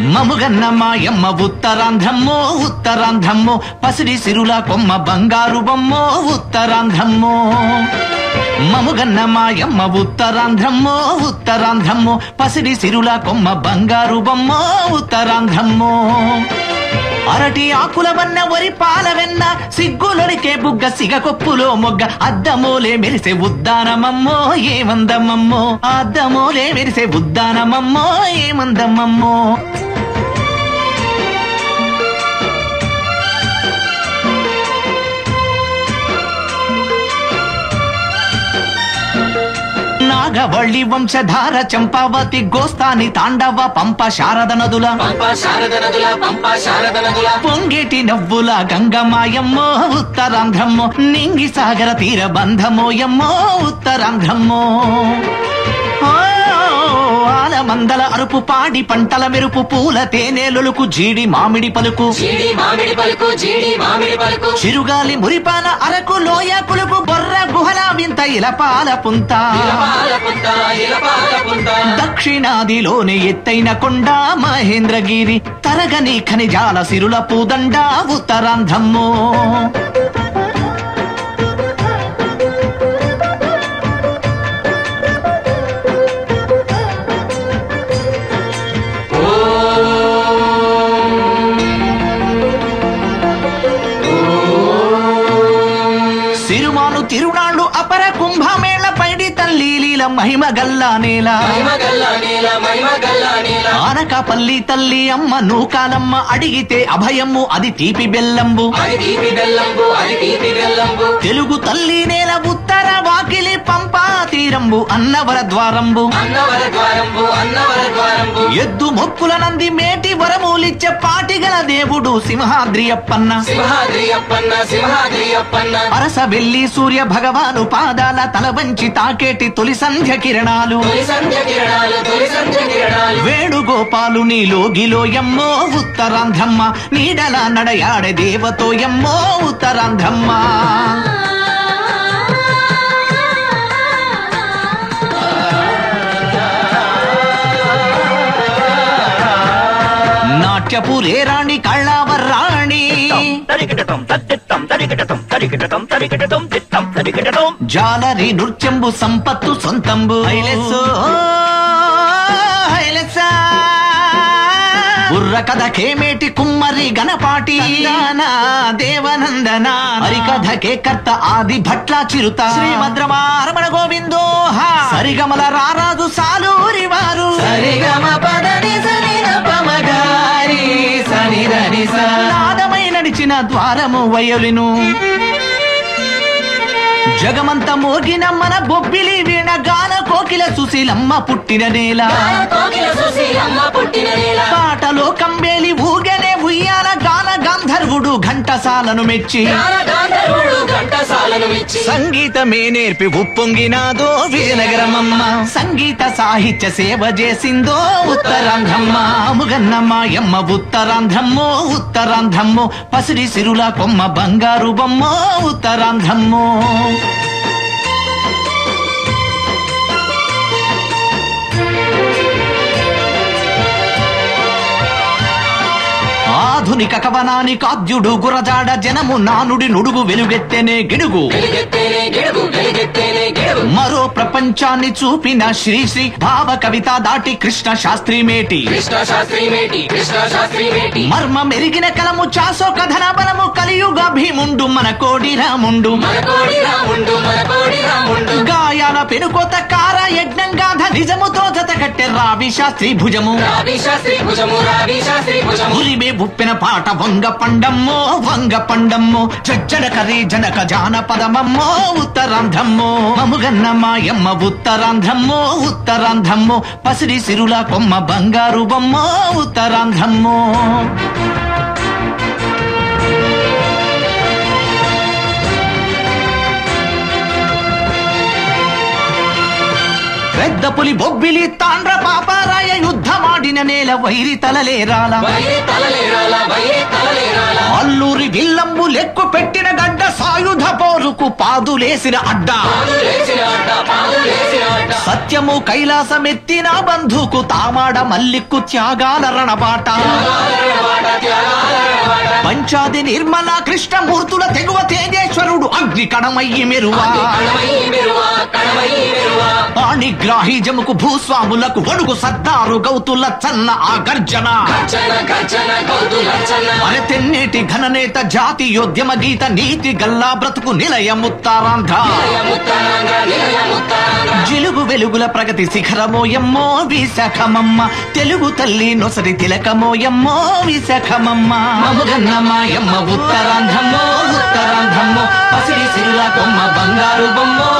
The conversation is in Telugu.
మముగన్న మాయమ్మ ఉత్తరాంధ్రమ్మో ఉత్తరాంధ్రమ్మో పసిడి సిరుల కొమ్మ బంగారు బొమ్మో ఉత్తరాంధ్రమ్మో. మముగన్న మాయమ్మ ఉత్తరాంధ్రమ్మో ఉత్తరాంధ్రమ్మో పసిడి సిరుల కొమ్మ బంగారు బొమ్మో ఉత్తరాంధ్రమ్మో. అరటి ఆకుల వన్న వరి పాల వెన్న సిగ్గులొరికే బుగ్గ సిగ కొప్పులో మొగ్గ అద్దమోలే మెరిసే ఉద్దానమమ్మో ఏమందమ్మమ్మో. అద్దమోలే మెరిసే ఉద్దానమమ్మో ఏమందమ్మమ్మో. నాగవళ్ళి వంశధార చంపావతి గోస్తాని తాండవ పంప శారద నదుల. పొంగేటి నవ్వుల గంగమాయమ్మో ఉత్తరాంధ్రమ్మో నింగి సాగర తీర బంధమోయమ్మో ఉత్తరాంధ్రమ్మో. ఆలమందల అరుపు పాడి పంటల మెరుపు పూల తేనెలులకు జీడి మామిడి పలుకు. చిరుగాలి మురిపాన అరకు లోయ పులుపు బొర్ర గుహల వింత పుంత. ఇలపాల పుంత దక్షిణాదిలోని ఎత్తైన కొండ మహేంద్రగిరి తరగని ఖనిజాల సిరుల పూదండ ఉత్తరాంధ్రమ్మో నేల మహిమ గల్ల నీల. ఆనకాపల్లి తల్లి అమ్మ నూకాలమ్మ అడిగితే అభయమ్ము అది తీపి బెల్లంబు. తెలుగు తల్లి నేల ఉత్తర తీరంబు అన్నవర ద్వారంబు అన్నవర ద్వారంబు అన్నవర ద్వారంబు ఎద్దు మొక్కుల నంది మేటి వరమూలిచ్చే పాటిగల దేవుడు సింహాద్రి అప్పన్న సింహాద్రి అప్పన్న సింహాద్రి అప్పన్న అరస వెల్లి సూర్య భగవాను పాదాల తల వంచి తాకేటి తొలి సంధ్య కిరణాలు. వేణుగోపాలు నీలోగిలో ఎమ్మో ఉత్తరాంధ్రమ్మ. నీడల నడయాడే దేవతో ఎమ్మో ఉత్తరాంధ్రమ్మ. నాట్యపు రేరాణి కళ్ళావరాణి జాలరి నృత్యంబు సంపత్తు సొంతంబు. బుర్ర కథ కేమేటి కుమ్మరి గణపాటి నందనా, దేవనందన. హరికథకే కర్త ఆది భట్ల చిరుత. శ్రీమద్రమారమణ గోవిందో సరిగమల రారాజు సాలూరి వారు. సరిగమ పదని సరిగ పమగారి సనిదని స నాదమై నడిచిన ద్వారము వయలును. జగమంత మోగిన మన బొబ్బిలి వీణ గాన కోకిల సుశీలమ్మ పుట్టిన నేల. పాటలో కంబేలి ఊగనే ఉయ్యాల గాన గంధర్వుడు ఘంటసాలను మెచ్చి సంగీతమే నేర్పి ఉప్పొంగినాదో విజయనగరమమ్మ. సంగీత సాహిత్య సేవ చేసిందో ఉత్తరాంధ్రమ్మ. ముగన్నమ్మాయమ్మ ఉత్తరాంధ్రమ్మో ఉత్తరాంధ్రమ్మో. పసిడి సిరుల కొమ్మ బంగారు బొమ్మో ఉత్తరాంధ్రమ్మో. ఆధునిక కవనాని కాద్యుడు గురజాడ జనము నానుడి నుడుగు వెలుగెత్తెనే గిడుగు. మరో ప్రపంచాన్ని చూపిన శ్రీ శ్రీ భావ కవిత దాటి కృష్ణ శాస్త్రి మేటి. మర్మ మెరిగిన కలము చాసో కథన బలము కలియుగ భీముండు మన కోడి రాముండు. గాయాల పెనుకోత కార యజ్ఞం గాథ నిజముతో జత కట్టె రావి శాస్త్రి భుజము. రావి శాస్త్రి భుజము రావి శాస్త్రి భుజము. ఉరిమే బుప్పిన పాట వంగ పండమ్మో వంగ పండమ్మో జజ్జడ కరి జనక జానపదమమ్మో ఉత్తరాంధ్రమ్మో. మముగన్న మాయమ్మ ఉత్తరాంధ్రమ్మో ఉత్తరాంధ్రమ్మో. పసిడి సిరుల కొమ్మ బంగారు బొమ్మో ఉత్తరాంధ్రమ్మో. పులి బొబ్బిలి తాండ్ర పాపారాయ యుద్ధమాడిన నేల వైరి తలలేరాల అల్లూరి విల్లంబు లెక్కు పెట్టిన గడ్డ సాయుధ పోరుకు పాదులేసిన అడ్డ. సత్యము కైలాసమెత్తిన బంధుకు తామాడ మల్లిక్కు త్యాగాల రణబాట. పంచాది నిర్మల కృష్ణమూర్తుల తెగువ తేజేశ్వరుడు అగ్ని కణమయ్యి మెరువా. పాణిగ్రాహి జముకు భూస్వాములకు వణుకు సర్దారు గౌతుల చన్న ఆ గర్జన అరతెన్నేటి ఘననేత జాతీయోద్యమ గీత నీతి గల్లా బ్రతుకు నిలయముత్తరాంధ్ర నిలయముత్తరాంధ్ర జిలుగు వెలుగుల ప్రగతి శిఖరమోయమ్మో విశాఖమమ్మ. తెలుగు తల్లి నొసరి తిలకమోయమ్మో విశాఖమమ్మ. మముగన్నమాయమ్మ ఉత్తరాంధ్రమ్మో ఉత్తరాంధ్రమ్మో పసిడి సిరుల కొమ్మ బంగారు బొమ్మో